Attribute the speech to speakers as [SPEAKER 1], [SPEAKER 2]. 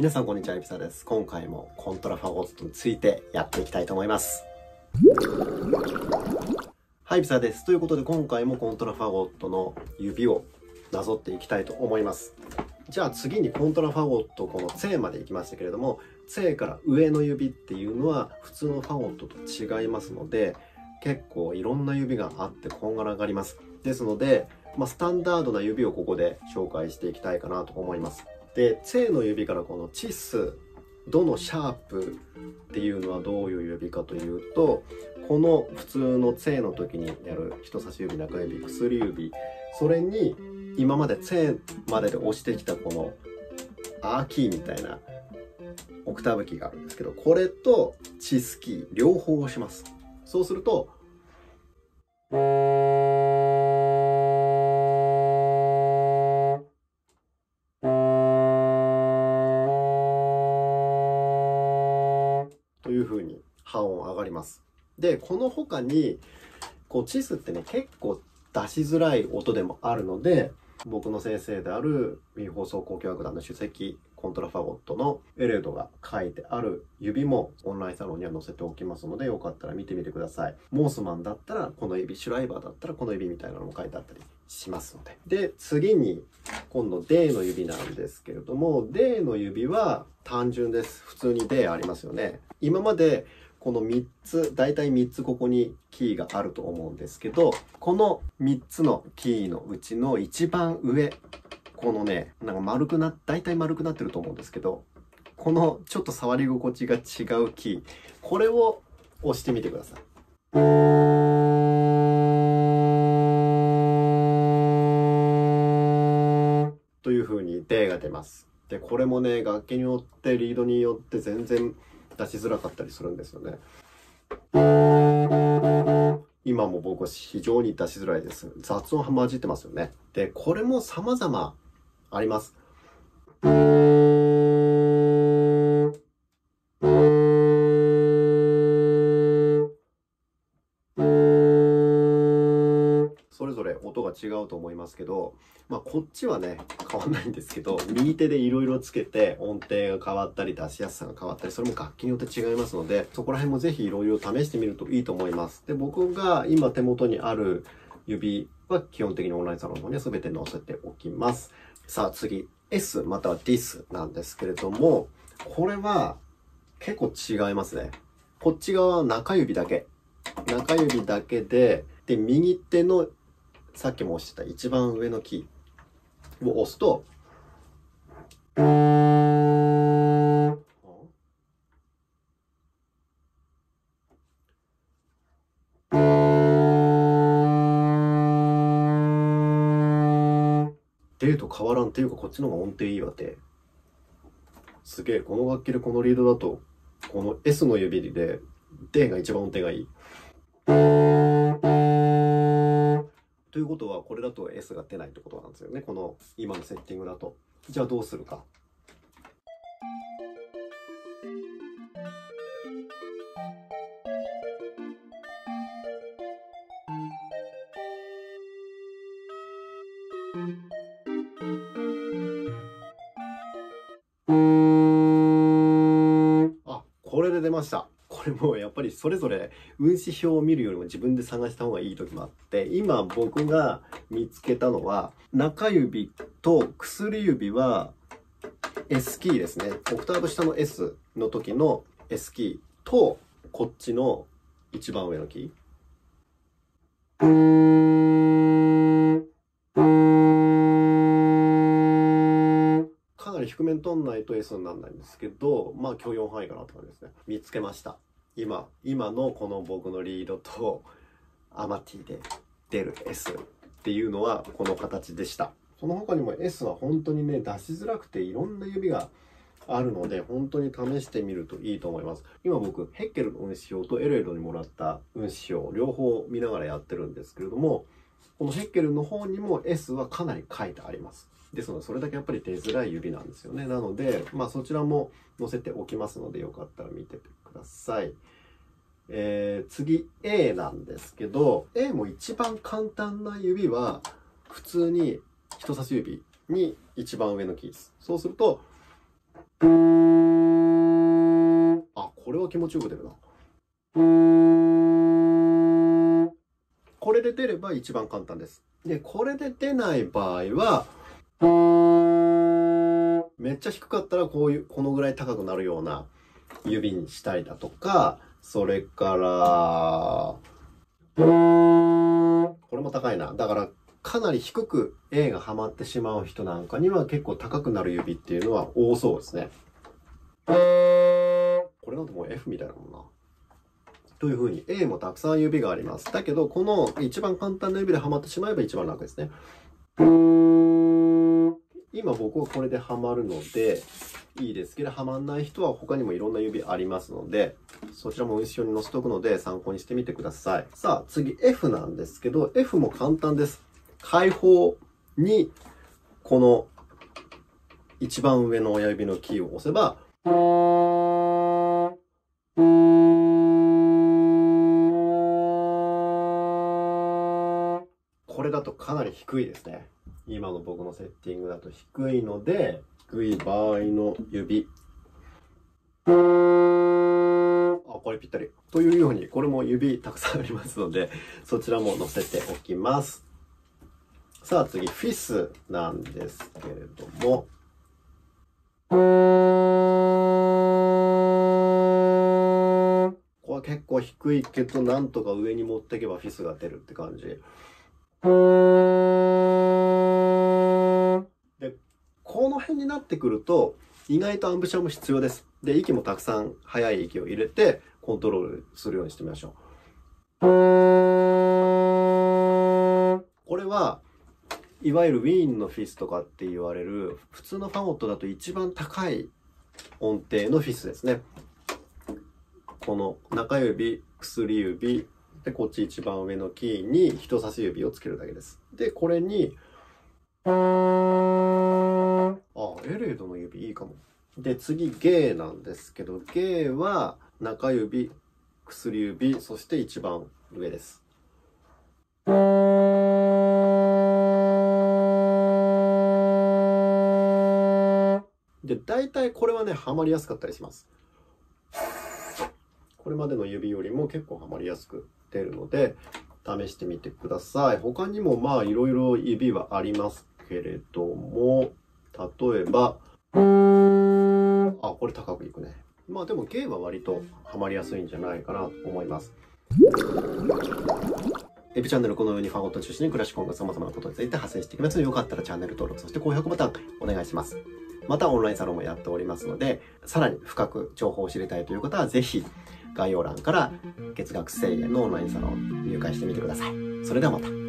[SPEAKER 1] 皆さんこんにちは、エピサです。今回もコントラファゴットについてやっていきたいと思います。はい、ビサです。ということで今回もコントラファゴットの指をなぞっていきたいと思います。じゃあ次にコントラファゴットこの C まで行きましたけれども、 C から上の指っていうのは普通のファゴットと違いますので、結構いろんな指があってこんがらがります。ですので、まあ、スタンダードな指をここで紹介していきたいかなと思います。で、ツェの指からこのチス、どのシャープっていうのはどういう指かというと、この普通のツェの時にやる人差し指、中指、薬指、それに今までツェまでで押してきたこのアーキーみたいなオクターブキーがあるんですけど、これとチスキー両方押します。そうすると、いうふうに半音上がります。で、この他に、こう、チスってね、結構出しづらい音でもあるので、僕の先生である民放送交響楽団の首席コントラファゴットのエレードが書いてある指もオンラインサロンには載せておきますのでよかったら見てみてください。モースマンだったらこの指、シュライバーだったらこの指みたいなのも書いてあったりしますので。で、次に今度 D の指なんですけれども D の指は単純です。普通に D ありますよね。今までこの3つ、大体3つここにキーがあると思うんですけど、この3つのキーのうちの一番上、このね、なんか丸くな、大体丸くなってると思うんですけど、このちょっと触り心地が違うキー、これを押してみてください。という風に D が出ます。で、これもね、楽器によってリードによって全然出しづらかったりするんですよね。今も僕は非常に出しづらいです。雑音は混じってますよね。で、これも様々あります。それぞれ音が違うと思いますけど、まあ、こっちはね、変わんないんですけど、右手でいろいろつけて音程が変わったり出しやすさが変わったり、それも楽器によって違いますので、そこら辺もぜひいろいろ試してみるといいと思います。で、僕が今手元にある指は基本的にオンラインサロンの方には全て載せておきます。さあ次、S または Dis なんですけれども、これは結構違いますね。こっち側は中指だけ。中指だけで、で、右手のさっきも押してた一番上のキーを押すと、ート変わらんっていうかこっちの方が音程いいわて。すげえ、この楽器でこのリードだと、この S の指で、D が一番音程がいい。ということは、これだと S が出ないってことなんですよね。この今のセッティングだと。じゃあどうするか。あ、ました。これもやっぱりそれぞれ運指表を見るよりも自分で探した方がいい時もあって、今僕が見つけたのは、中指と薬指は S キーですね。オクターブ下の S の時の S キーと、こっちの一番上のキー。かなり低めに取んないと S にならないんですけど、まあ許容範囲かなって感じですね。見つけました。今、今のこの僕のリードとアマティで出る S っていうのはこの形でした。その他にも S は本当にね、出しづらくていろんな指があるので、本当に試してみるといいと思います。今僕、ヘッケルの運指表とエレードにもらった運指表、両方見ながらやってるんですけれども、このヘッケルの方にも S はかなり書いてあります。ですので、それだけやっぱり出づらい指なんですよね。なので、まあそちらも載せておきますので、よかったら見ててください。えー、次 A なんですけど、A も一番簡単な指は、普通に人差し指に一番上のキーです。そうすると、あ、これは気持ちよく出るな。これで出れば一番簡単です。で、これで出ない場合は、めっちゃ低かったらこういう、このぐらい高くなるような指にしたりだとか、それから、これも高いな。だから、かなり低く A がはまってしまう人なんかには結構高くなる指っていうのは多そうですね。これなんてもう F みたいなもんな。という風に A もたくさん指があります。だけど、この一番簡単な指ではまってしまえば一番楽ですね。今僕はこれではまるので、いいですけど、はまんない人は他にもいろんな指ありますので、そちらも一緒に載せておくので参考にしてみてください。さあ、次 F なんですけど、F も簡単です。開放に、この一番上の親指のキーを押せば、これだとかなり低いですね。今の僕のセッティングだと低いので、低い場合の指。あ、これぴったり。というように、これも指たくさんありますので、そちらも載せておきます。さあ次、フィスなんですけれども、ここは結構低いけど、なんとか上に持っていけばフィスが出るって感じ。になってくると、意外とアンブシャも必要です。で、息もたくさん速い息を入れて、コントロールするようにしてみましょう。これは、いわゆるウィーンのフィスとかって言われる、普通のファゴットだと一番高い音程のフィスですね。この中指、薬指、で、こっち一番上のキーに人差し指をつけるだけです。で、これに、あ、エレードの指いいかも。で、次、ゲーなんですけど、ゲーは中指、薬指、そして一番上です。で、大体これはね、ハマりやすかったりします。これまでの指よりも結構ハマりやすく出るので、試してみてください。他にもまあいろいろ指はありますけれども、例えば、あ、これ高くいくね。まあでもゲーは割とハマりやすいんじゃないかなと思います。エビチャンネルこのようにファンゴット中心にクラシック音楽様々なことについて発信していきますので、よかったらチャンネル登録、そして高評価ボタンお願いします。またオンラインサロンもやっておりますので、さらに深く情報を知りたいという方はぜひ概要欄から月額1000円のオンラインサロン入会してみてください。それではまた。